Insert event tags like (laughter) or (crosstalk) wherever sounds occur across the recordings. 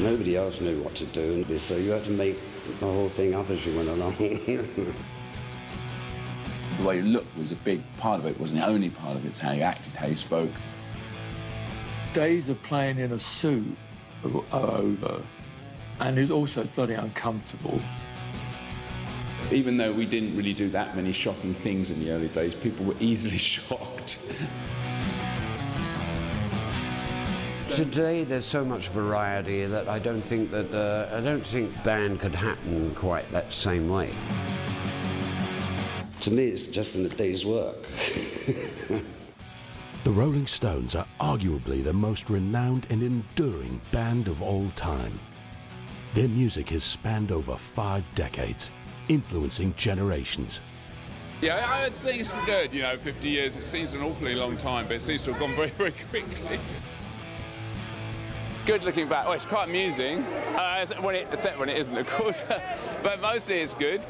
Nobody else knew what to do, so you had to make the whole thing up as you went along. (laughs) the way you looked was a big part of it, wasn't the only part of it. It's how you acted, how you spoke. Days of playing in a suit are over, and it's also bloody uncomfortable. Even though we didn't really do that many shocking things in the early days, people were easily (laughs) shocked. Today there's so much variety that I don't think that uh, I don't think band could happen quite that same way. To me, it's just in a day's work. (laughs) the Rolling Stones are arguably the most renowned and enduring band of all time. Their music has spanned over five decades, influencing generations. Yeah, I think it's good. You know, 50 years, it seems an awfully long time, but it seems to have gone very, very quickly good looking back. Oh, it's quite amusing, uh, when it, except when it isn't, of course. (laughs) but mostly it's good.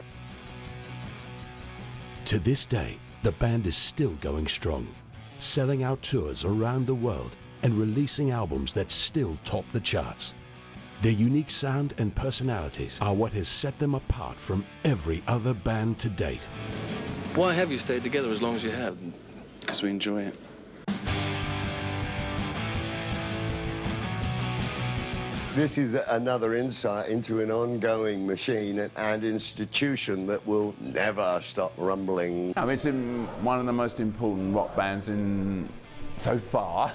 To this day, the band is still going strong, selling out tours around the world and releasing albums that still top the charts. Their unique sound and personalities are what has set them apart from every other band to date. Why have you stayed together as long as you have? Because we enjoy it. This is another insight into an ongoing machine and institution that will never stop rumbling. I mean, it's one of the most important rock bands in so far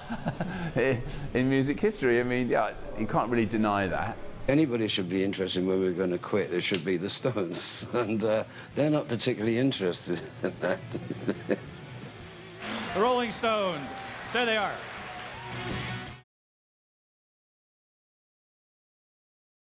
(laughs) in music history. I mean, yeah, you can't really deny that. Anybody should be interested when we're going to quit. It should be the Stones, (laughs) and uh, they're not particularly interested (laughs) in that. the Rolling Stones, there they are.